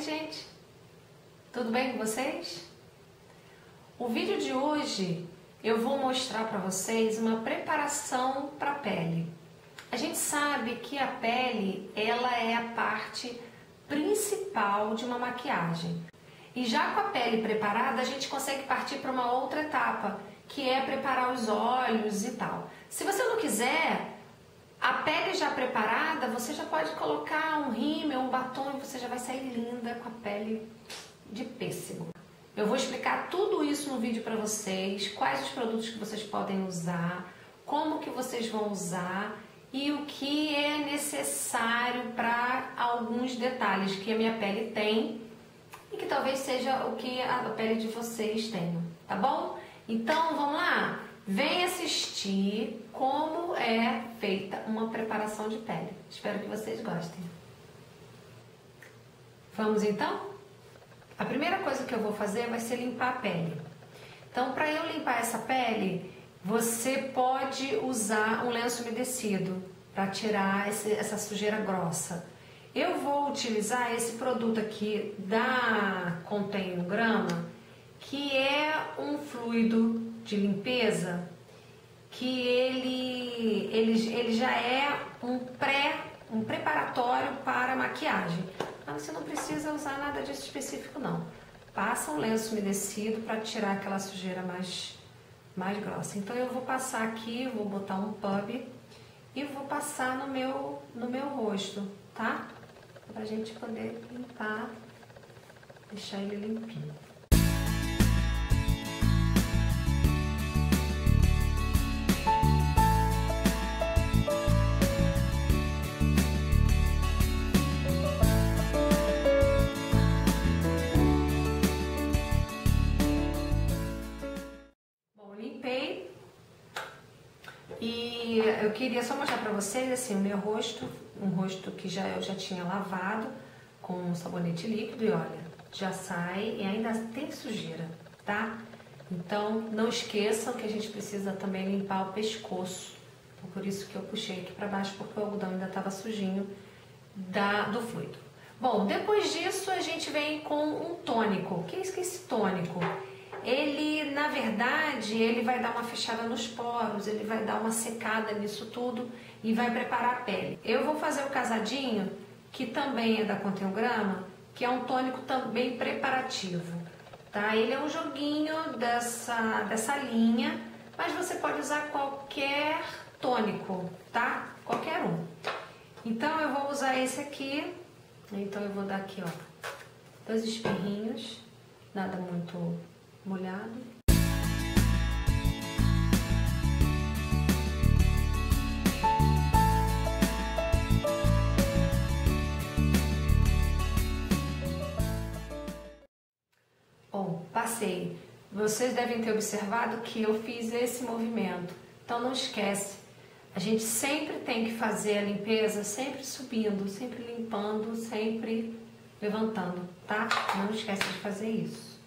gente? Tudo bem com vocês? O vídeo de hoje eu vou mostrar para vocês uma preparação para a pele. A gente sabe que a pele ela é a parte principal de uma maquiagem. E já com a pele preparada, a gente consegue partir para uma outra etapa, que é preparar os olhos e tal. Se você não quiser, a pele já preparada, você já pode colocar um rímel, um batom e você já vai sair linda com a pele de pêssego. Eu vou explicar tudo isso no vídeo para vocês, quais os produtos que vocês podem usar, como que vocês vão usar e o que é necessário para alguns detalhes que a minha pele tem e que talvez seja o que a pele de vocês tenham, tá bom? Então vamos lá? Vem assistir é feita uma preparação de pele. Espero que vocês gostem. Vamos então? A primeira coisa que eu vou fazer vai ser limpar a pele. Então, para eu limpar essa pele, você pode usar um lenço umedecido para tirar esse, essa sujeira grossa. Eu vou utilizar esse produto aqui da Contém Grama, que é um fluido de limpeza que ele, ele, ele já é um pré um preparatório para maquiagem. Mas você não precisa usar nada disso específico não. Passa um lenço umedecido para tirar aquela sujeira mais, mais grossa. Então eu vou passar aqui, vou botar um pub e vou passar no meu, no meu rosto, tá? Pra gente poder limpar, deixar ele limpinho. Eu queria só mostrar para vocês assim o meu rosto, um rosto que já eu já tinha lavado com um sabonete líquido e olha, já sai e ainda tem sujeira, tá? Então não esqueçam que a gente precisa também limpar o pescoço. Então, por isso que eu puxei aqui para baixo porque o algodão ainda estava sujinho da, do fluido. Bom, depois disso a gente vem com um tônico. O que é esse tônico? Ele, na verdade, ele vai dar uma fechada nos poros, ele vai dar uma secada nisso tudo e vai preparar a pele. Eu vou fazer o casadinho, que também é da Conteograma, que é um tônico também preparativo, tá? Ele é um joguinho dessa, dessa linha, mas você pode usar qualquer tônico, tá? Qualquer um. Então eu vou usar esse aqui, então eu vou dar aqui, ó, dois espirrinhos, nada muito molhado. Bom, passei. Vocês devem ter observado que eu fiz esse movimento. Então não esquece, a gente sempre tem que fazer a limpeza sempre subindo, sempre limpando, sempre levantando, tá? Não esquece de fazer isso.